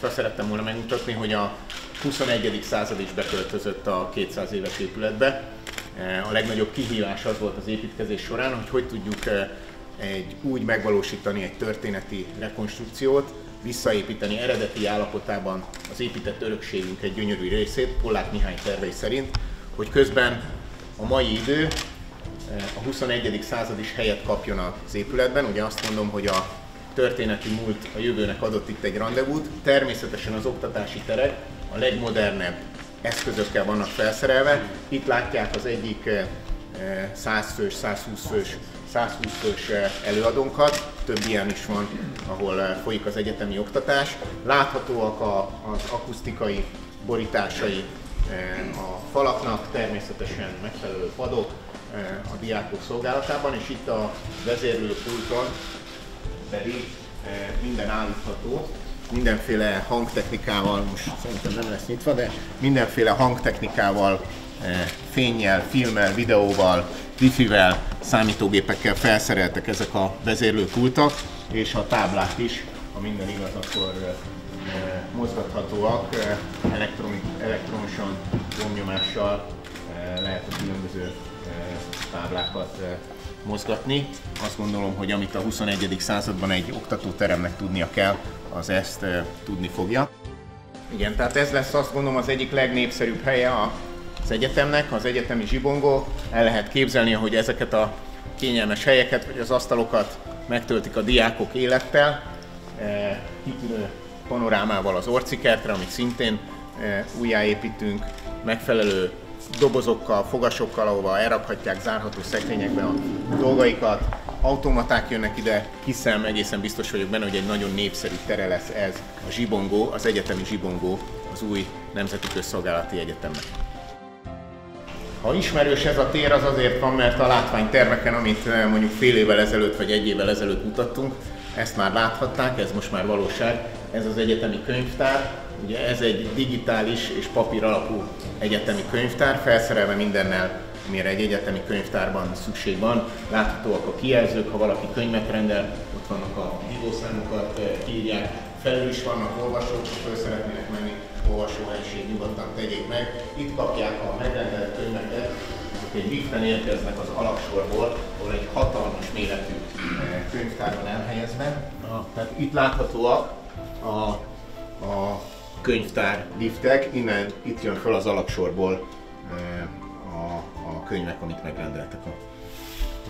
Most azt szerettem volna megmutatni, hogy a 21. század is beköltözött a 200 éves épületbe. A legnagyobb kihívás az volt az építkezés során, hogy hogy tudjuk egy, úgy megvalósítani egy történeti rekonstrukciót, visszaépíteni eredeti állapotában az épített örökségünk egy gyönyörű részét, Pollák Mihály tervei szerint, hogy közben a mai idő a 21. század is helyet kapjon az épületben. Ugye azt mondom, hogy a történeti múlt a jövőnek adott itt egy rendezvút. Természetesen az oktatási terek a legmodernebb eszközökkel vannak felszerelve. Itt látják az egyik 100 fős, 120 fős 120 fős előadónkat, több ilyen is van, ahol folyik az egyetemi oktatás. Láthatóak a, az akusztikai borításai a falaknak, természetesen megfelelő padok a diákok szolgálatában, és itt a vezérlőpulton pedig minden állítható, mindenféle hangtechnikával, most szerintem nem lesz nyitva, de mindenféle hangtechnikával, fényjel, filmmel, videóval, wifi-vel, számítógépekkel felszereltek ezek a vezérlőpultak, és a táblák is, ha minden igaz, akkor mozgathatóak, elektromosan, gomnyomással lehet a különböző táblákat mozgatni. Azt gondolom, hogy amit a 21. században egy oktatóteremnek tudnia kell, az ezt tudni fogja. Igen, tehát ez lesz azt gondolom az egyik legnépszerűbb helye az egyetemnek, az egyetemi zsibongó. El lehet képzelni, hogy ezeket a kényelmes helyeket, vagy az asztalokat megtöltik a diákok élettel, kitűnő panorámával az orcikertre, amit szintén újjáépítünk, megfelelő dobozokkal, fogasokkal, ahova elrakhatják zárható szekrényekbe a dolgaikat. Automaták jönnek ide, hiszem egészen biztos vagyok benne, hogy egy nagyon népszerű tere lesz ez a zsibongó, az egyetemi zsibongó az új Nemzeti Közszolgálati Egyetemnek. Ha ismerős ez a tér, az azért van, mert a látványtermeken, amit eh, mondjuk fél évvel ezelőtt vagy egy évvel ezelőtt mutattunk, ezt már láthatták, ez most már valóság. Ez az egyetemi könyvtár, Ugye ez egy digitális és papír alapú egyetemi könyvtár, felszerelve mindennel, amire egy egyetemi könyvtárban szükség van. Láthatóak a kijelzők, ha valaki könyvet rendel, ott vannak a hívószámokat, eh, írják, felül is vannak olvasók, ha föl szeretnének menni olvasóhelyiség, nyugodtan tegyék meg. Itt kapják a megrendelt könyveket, azok egy liften érkeznek az alaksorból, ahol egy hatalmas méretű eh, könyvtár van elhelyezve. Tehát itt láthatóak a, a könyvtár liftek, innen itt jön fel az alaksorból eh, a, a könyvek, amit megrendeltek a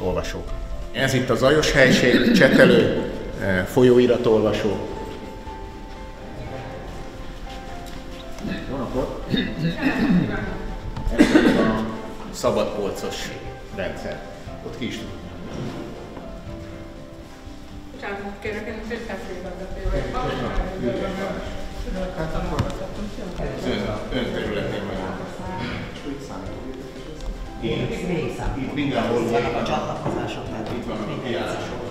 olvasók. Ez itt az ajos helység, csetelő, eh, folyóiratolvasó. Jó napot! Ez a szabadpolcos rendszer. Ott ki is tud. Bocsánat, kérek, én egy vagyok. Hát akkor az ön, ön területén vagyok. Én, itt mindenhol vannak a csatlakozások, itt vannak a kiállások.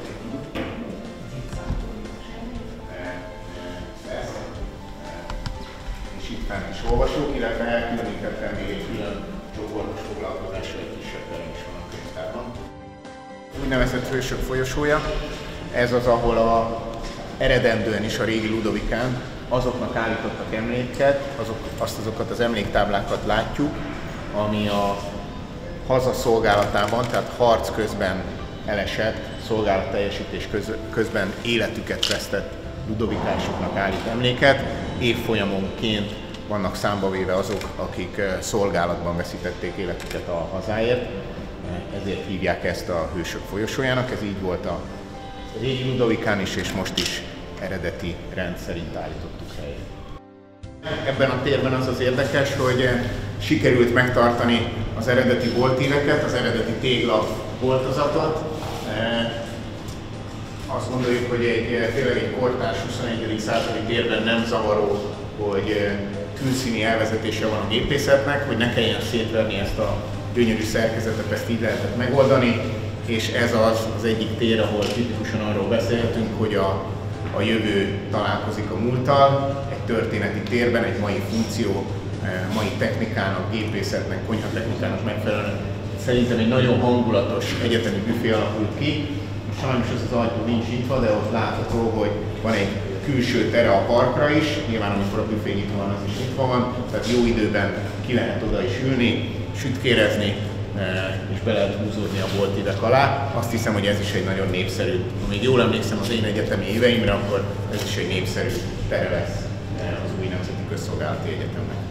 És itt fent is olvasók, illetve elkülönítettem még egy külön csoportos foglalkozásra egy kisebb is van a könyvtárban. Úgynevezett hősök folyosója, ez az, ahol a eredendően is a régi Ludovikán azoknak állítottak emléket, azok, azt azokat az emléktáblákat látjuk, ami a haza szolgálatában, tehát harc közben elesett, szolgálatteljesítés köz, közben életüket vesztett ludovikásoknak állít emléket. Évfolyamonként vannak számba véve azok, akik eh, szolgálatban veszítették életüket a hazáért, eh, ezért hívják ezt a hősök folyosójának, ez így volt a régi Ludovikán is, és most is eredeti rend szerint állítottuk helyre. Ebben a térben az az érdekes, hogy sikerült megtartani az eredeti boltíveket, az eredeti tégla boltozatot. Azt gondoljuk, hogy egy, tényleg egy kortárs 21. századi térben nem zavaró, hogy tűnszíni elvezetése van a gépészetnek, hogy ne kelljen szétverni ezt a gyönyörű szerkezetet, ezt így lehetett megoldani, és ez az, az egyik tér, ahol tipikusan arról beszélhetünk, hogy a a jövő találkozik a múlttal, egy történeti térben, egy mai funkció, eh, mai technikának, gépészetnek, konyhatechnikának megfelelően. Szerintem egy nagyon hangulatos egyetemi büfé alakult ki. Sajnos ez az ajtó nincs nyitva, de ott látható, hogy van egy külső tere a parkra is, nyilván amikor a büfé nyitva van, az is nyitva van, tehát jó időben ki lehet oda is ülni, sütkérezni, és be lehet húzódni a bolt idek alá. Azt hiszem, hogy ez is egy nagyon népszerű, még jól emlékszem az én egyetemi éveimre, akkor ez is egy népszerű tere lesz az új Nemzeti Közszolgálati Egyetemnek.